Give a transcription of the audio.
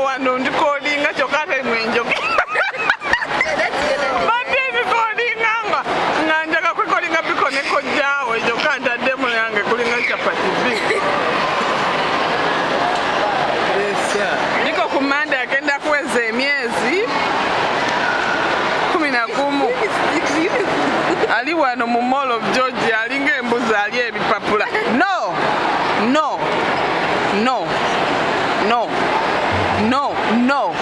wano wano ndikoolinga kyokka ate mwe njogera badde ebikoolinga nga nga njaga kwekoolinga biko ne kojjaawo kyokka ntaddemu yange kulinga capati biko biko ku manda agenda kuweza emyezi kumi na gumu ali wano mu mall of georgia alinga embuzi ali ebipapula e no no no